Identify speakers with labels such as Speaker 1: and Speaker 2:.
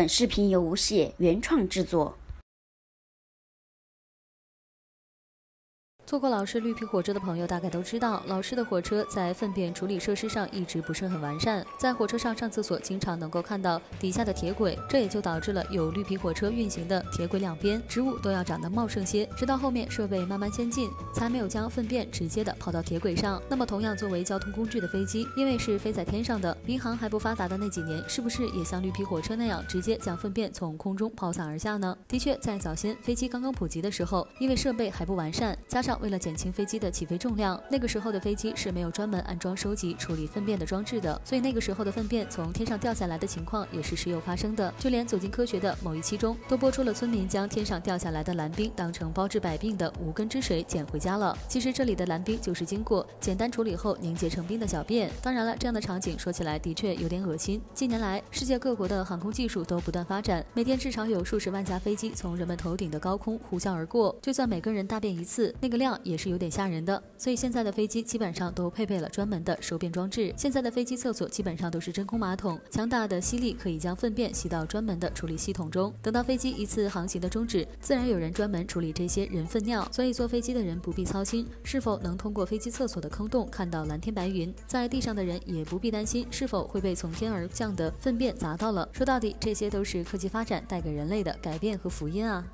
Speaker 1: 本视频由吴谢原创制作。
Speaker 2: 坐过老式绿皮火车的朋友大概都知道，老式的火车在粪便处理设施上一直不是很完善，在火车上上厕所经常能够看到底下的铁轨，这也就导致了有绿皮火车运行的铁轨两边植物都要长得茂盛些。直到后面设备慢慢先进，才没有将粪便直接的抛到铁轨上。那么，同样作为交通工具的飞机，因为是飞在天上的，民航还不发达的那几年，是不是也像绿皮火车那样直接将粪便从空中抛洒而下呢？的确，在早先飞机刚刚普及的时候，因为设备还不完善，加上为了减轻飞机的起飞重量，那个时候的飞机是没有专门安装收集处理粪便的装置的，所以那个时候的粪便从天上掉下来的情况也是时有发生的。就连走进科学的某一期中，都播出了村民将天上掉下来的蓝冰当成包治百病的无根之水捡回家了。其实这里的蓝冰就是经过简单处理后凝结成冰的小便。当然了，这样的场景说起来的确有点恶心。近年来，世界各国的航空技术都不断发展，每天至少有数十万架飞机从人们头顶的高空呼啸而过，就算每个人大便一次，那个量也是。有点吓人的，所以现在的飞机基本上都配备了专门的收便装置。现在的飞机厕所基本上都是真空马桶，强大的吸力可以将粪便吸到专门的处理系统中。等到飞机一次航行的终止，自然有人专门处理这些人粪尿。所以坐飞机的人不必操心是否能通过飞机厕所的坑洞看到蓝天白云，在地上的人也不必担心是否会被从天而降的粪便砸到了。说到底，这些都是科技发展带给人类的改变和福音啊。